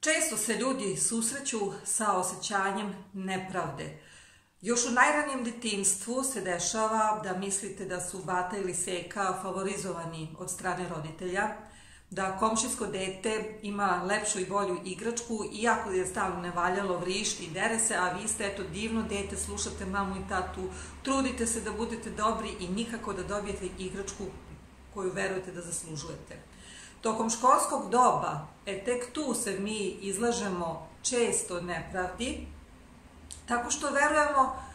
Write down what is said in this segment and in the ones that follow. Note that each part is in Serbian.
Često se ljudi susreću sa osjećanjem nepravde. Još u najranijem detinstvu se dešava da mislite da su bata ili seka favorizovani od strane roditelja, da komšinsko dete ima lepšu i bolju igračku, iako je stalno nevaljalo, vrišti i dere se, a vi ste eto divno dete, slušate mamu i tatu, trudite se da budete dobri i nikako da dobijete igračku koju verujete da zaslužujete. Tokom školskog doba, e tek tu se mi izlažemo često nepravdi, tako što verujemo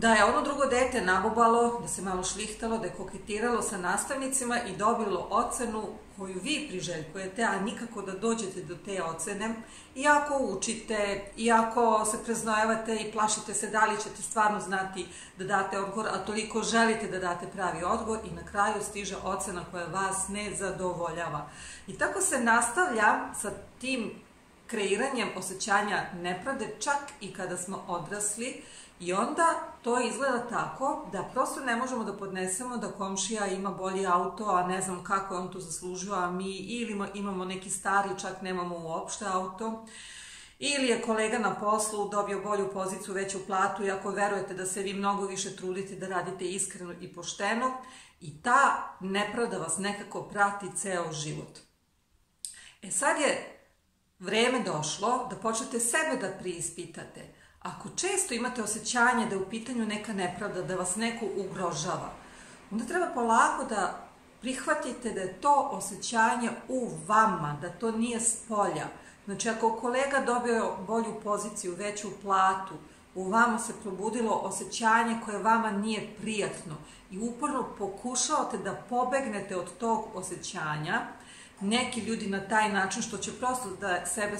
da je ono drugo dete nabubalo, da se malo šlihtalo, da je koketiralo sa nastavnicima i dobilo ocenu koju vi priželjkujete, a nikako da dođete do te ocene, iako učite, iako se preznojavate i plašite se da li ćete stvarno znati da date odgovor, a toliko želite da date pravi odgovor i na kraju stiže ocena koja vas ne zadovoljava. I tako se nastavlja sa tim kreiranjem osjećanja nepravde čak i kada smo odrasli i onda to izgleda tako da prosto ne možemo da podnesemo da komšija ima bolji auto, a ne znam kako on to zaslužio, a mi ili imamo neki stari, čak nemamo uopšte auto, ili je kolega na poslu dobio bolju poziciju, veću platu i ako verujete da se vi mnogo više trudite da radite iskreno i pošteno i ta nepravda vas nekako prati ceo život. E sad je vreme došlo da počnete sebe da priispitate. Ako često imate osjećanje da je u pitanju neka nepravda, da vas neko ugrožava, onda treba polako da prihvatite da je to osjećanje u vama, da to nije s polja. Znači, ako kolega dobio bolju poziciju, veću platu, u vama se probudilo osjećanje koje vama nije prijatno i uporno pokušavate da pobegnete od tog osjećanja, neki ljudi na taj način što će prosto da sebe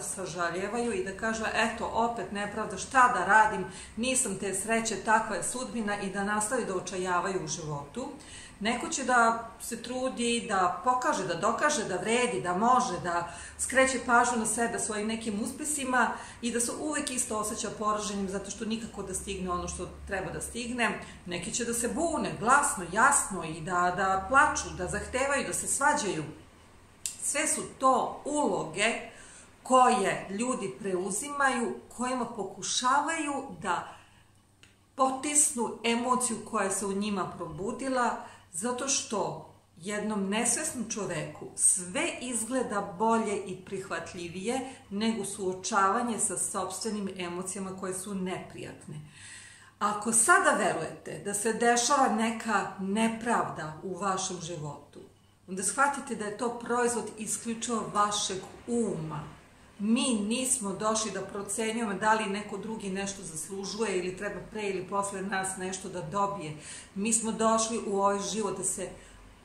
sažaljevaju i da kažu eto opet nepravda šta da radim, nisam te sreće, takva je sudbina i da nastavi da očajavaju u životu. Neko će da se trudi, da pokaže, da dokaže, da vredi, da može, da skreće pažnju na sebe svojim nekim uspesima i da se uvek isto osjeća poraženim zato što nikako da stigne ono što treba da stigne. Neki će da se bune glasno, jasno i da, da plaču, da zahtevaju, da se svađaju. Sve su to uloge koje ljudi preuzimaju, kojima pokušavaju da potisnu emociju koja se u njima probudila, zato što jednom nesvesnom čoveku sve izgleda bolje i prihvatljivije nego suočavanje sa sobstvenim emocijama koje su neprijatne. Ako sada verujete da se dešava neka nepravda u vašem životu, onda shvatite da je to proizvod isključivo vašeg uma. Mi nismo došli da procenjujemo da li neko drugi nešto zaslužuje ili treba pre ili posle nas nešto da dobije. Mi smo došli u ovaj život da se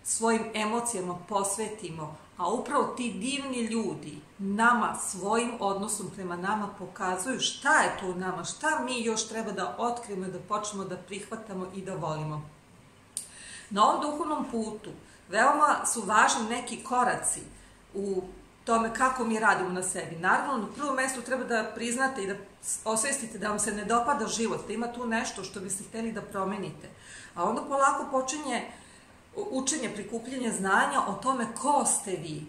svojim emocijama posvetimo, a upravo ti divni ljudi nama, svojim odnosom prema nama pokazuju šta je to u nama, šta mi još treba da otkrijemo da počnemo da prihvatamo i da volimo. Na ovom duhovnom putu veoma su važni neki koraci u tome kako mi radimo na sebi. Naravno, na prvom mestu treba da priznate i da osvestite da vam se ne dopada život, da ima tu nešto što biste hteli da promenite. A onda polako počinje učenje, prikupljenje znanja o tome ko ste vi.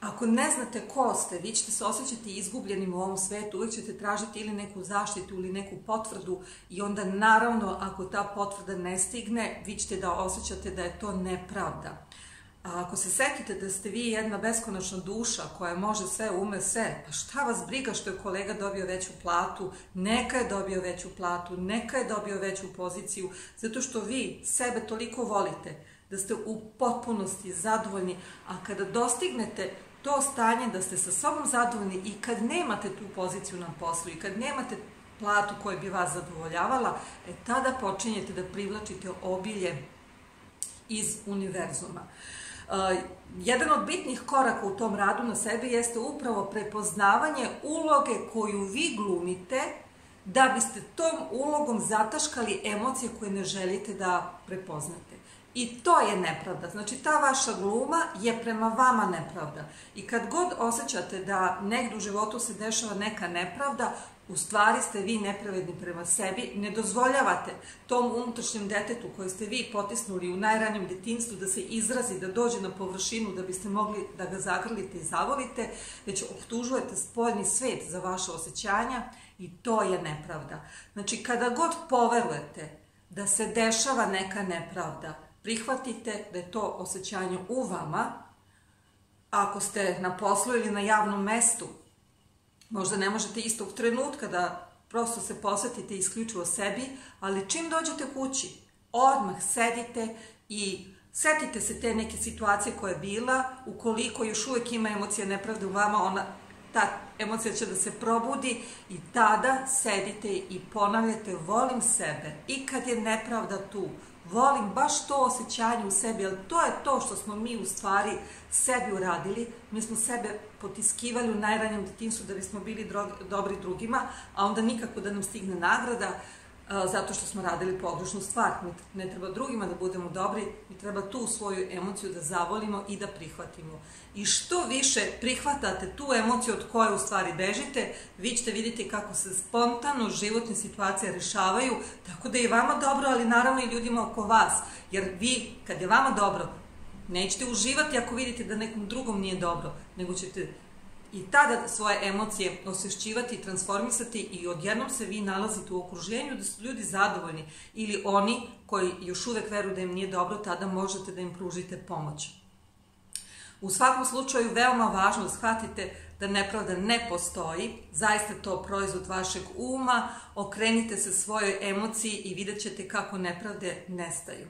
Ako ne znate ko ste, vi ćete se osjećati izgubljenim u ovom svetu, uvijek ćete tražiti ili neku zaštitu ili neku potvrdu i onda naravno ako ta potvrda ne stigne, vi ćete da osjećate da je to nepravda. A ako se setite da ste vi jedna beskonačna duša koja može sve, ume sve, pa šta vas briga što je kolega dobio veću platu, neka je dobio veću platu, neka je dobio veću poziciju, zato što vi sebe toliko volite, da ste u potpunosti zadovoljni, a kada dostignete to stanje da ste sa sobom zadovoljni i kad nemate tu poziciju na poslu i kad nemate platu koja bi vas zadovoljavala, e tada počinjete da privlačite obilje iz univerzuma. Uh, jedan od bitnih koraka u tom radu na sebi jeste upravo prepoznavanje uloge koju vi glumite da biste tom ulogom zataškali emocije koje ne želite da prepoznate. I to je nepravda. Znači, ta vaša gluma je prema vama nepravda. I kad god osjećate da negdje u životu se dešava neka nepravda, U stvari ste vi nepravedni prema sebi, ne dozvoljavate tom unutrašnjem detetu koje ste vi potisnuli u najranjem detinstvu da se izrazi, da dođe na površinu da biste mogli da ga zagrlite i zavolite, već optužujete spoljni svet za vaše osjećanja i to je nepravda. Znači, kada god poverujete da se dešava neka nepravda, prihvatite da je to osjećanje u vama, ako ste na poslu ili na javnom mestu, Možda ne možete istog trenutka da prosto se posvetite isključivo sebi, ali čim dođete kući, odmah sedite i setite se te neke situacije koja je bila, ukoliko još uvek ima emocija nepravde u vama, ona, ta emocija će da se probudi i tada sedite i ponavljate volim sebe. I kad je nepravda tu, volim baš to osjećanje u sebi, ali to je to što smo mi u stvari sebi uradili. Mi smo sebe potiskivali u najranjem detinstvu da bismo bili dobri drugima, a onda nikako da nam stigne nagrada zato što smo radili pogrešnu stvar. Mi ne treba drugima da budemo dobri, mi treba tu svoju emociju da zavolimo i da prihvatimo. I što više prihvatate tu emociju od koje u stvari bežite, vi ćete vidjeti kako se spontano životne situacije rešavaju, tako da je vama dobro, ali naravno i ljudima oko vas. Jer vi, kad je vama dobro, nećete uživati ako vidite da nekom drugom nije dobro, nego ćete i tada svoje emocije osvešćivati i transformisati i odjednom se vi nalazite u okruženju da su ljudi zadovoljni ili oni koji još uvek veruju da im nije dobro, tada možete da im pružite pomoć. U svakom slučaju veoma važno da shvatite da nepravda ne postoji, zaista to proizvod vašeg uma, okrenite se svojoj emociji i vidjet ćete kako nepravde nestaju.